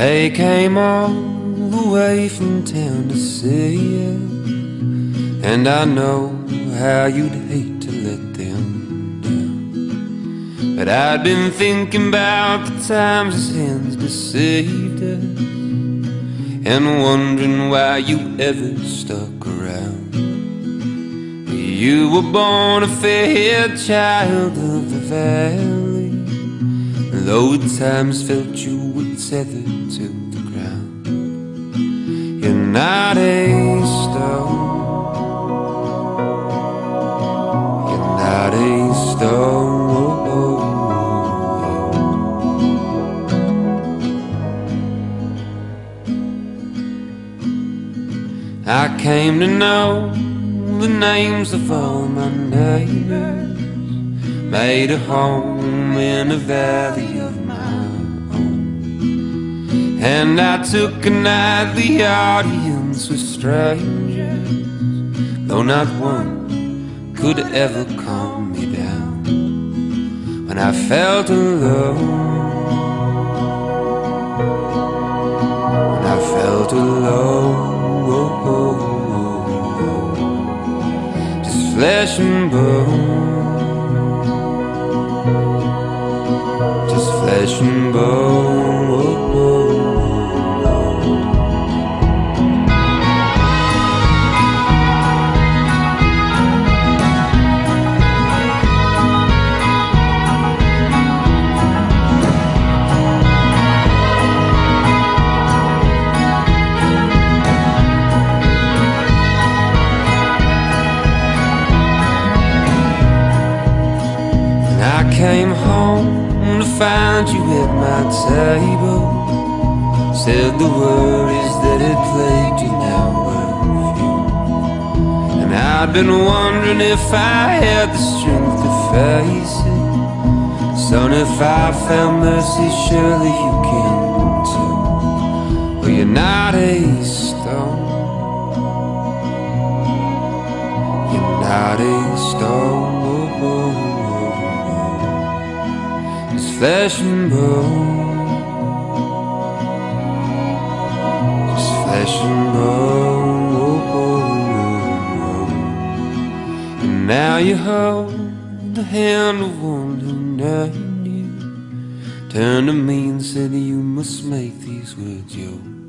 They came all the way from town to see you, and I know how you'd hate to let them down. But I'd been thinking about the times his hands deceived us, and wondering why you ever stuck around. You were born a fair child of the valley, though times felt you would tether to the ground. You're not a stone. You're not a stone. I came to know the names of all my neighbors, made a home in a valley. And I took a nightly audience with strangers, though not one could ever calm me down. When I felt alone, when I felt alone. Just flesh and bone, just flesh and bone. Came home to find you at my table. Said the worries that had plagued you now were few. And I'd been wondering if I had the strength to face it. Son, if I found mercy, surely you can too. Well, you're not a stone. You're not a stone. Oh, oh. Flesh and bone. It's flesh and bone. And oh, oh, now you hold the hand of one who knows you. Turned to me and said, You must make these words yours.